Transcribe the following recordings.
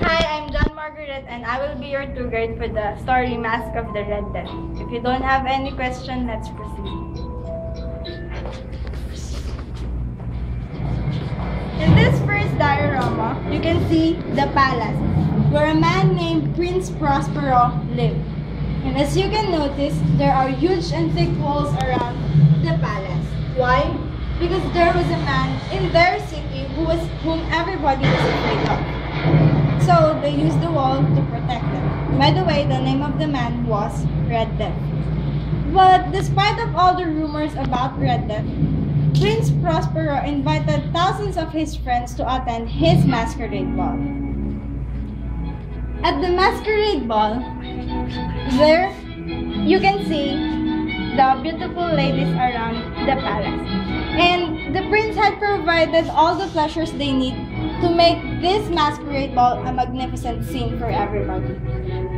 Hi, I'm John Margaret and I will be your tour guide for the story Masque of the Red Death. If you don't have any question, let's proceed. In this first diorama, you can see the palace where a man named Prince Prospero lived. And as you can notice, there are huge and thick walls around the palace. Why? Because there was a man in their city who was whom everybody was afraid of. So they used the wall to protect them. By the way, the name of the man was Red Death. But despite of all the rumors about Red Death, Prince Prospero invited thousands of his friends to attend his masquerade ball. At the masquerade ball, there you can see the beautiful ladies around the palace. And the prince had provided all the pleasures they need to make this masquerade ball a magnificent scene for everybody.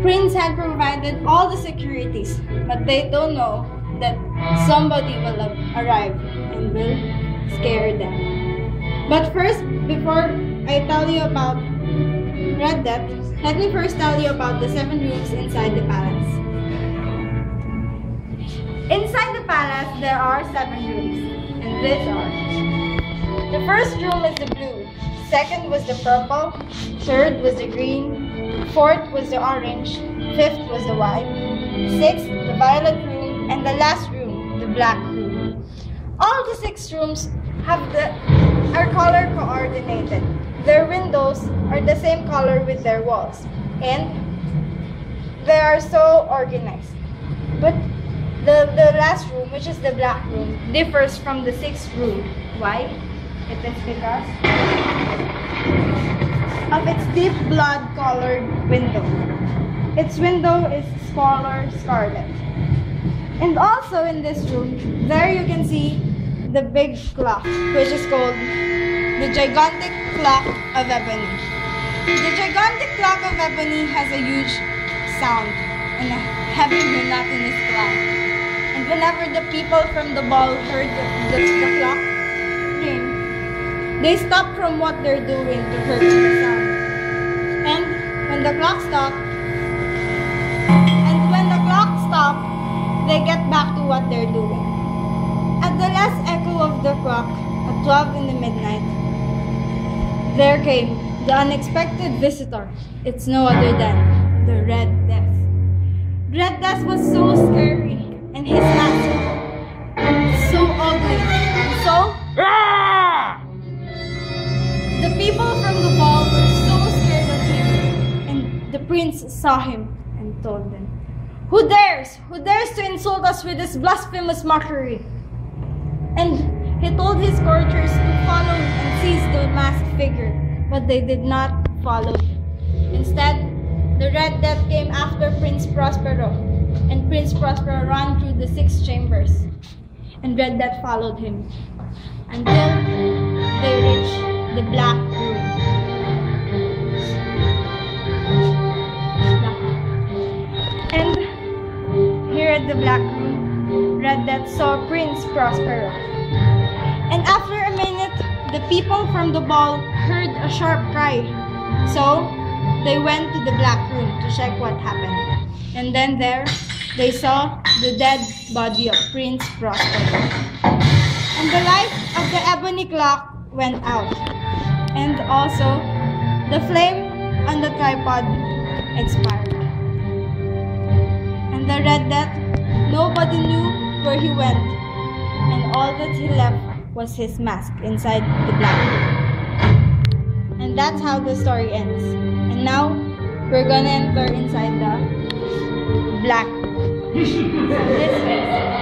Prince had provided all the securities, but they don't know that somebody will arrive and will scare them. But first, before I tell you about Red Death, let me first tell you about the seven rooms inside the palace. Inside the palace, there are seven rooms, and these are. The first room is the blue, second was the purple, third was the green, fourth was the orange, fifth was the white, sixth the violet room, and the last room, the black room. All the six rooms have the are color coordinated. Their windows are the same color with their walls, and they are so organized. But the, the last room, which is the black room, differs from the sixth room. Why? It is because of its deep blood colored window. Its window is color scarlet. And also in this room, there you can see the big clock, which is called the gigantic clock of ebony. The gigantic clock of ebony has a huge sound and a heavy monotonous clock. And whenever the people from the ball heard the, the, the clock ring, they stop from what they're doing to hear the sound. And when the clock stops, and when the clock stopped, they get back to what they're doing. At the last echo of the clock, at 12 in the midnight, there came the unexpected visitor. It's no other than the Red Death. Red Death was so scary, and his mask people from the ball were so scared of him, and the prince saw him and told them, "Who dares? Who dares to insult us with this blasphemous mockery?" And he told his courtiers to follow and seize the masked figure, but they did not follow him. Instead, the Red Death came after Prince Prospero, and Prince Prospero ran through the six chambers, and Red Death followed him until they reached the Black Room. And here at the Black Room, Red Death saw Prince Prospero. And after a minute, the people from the ball heard a sharp cry. So, they went to the Black Room to check what happened. And then there, they saw the dead body of Prince Prospero. And the light of the ebony clock went out. And also, the flame on the tripod expired. And the Red Death, nobody knew where he went. And all that he left was his mask inside the black. And that's how the story ends. And now, we're gonna enter inside the black.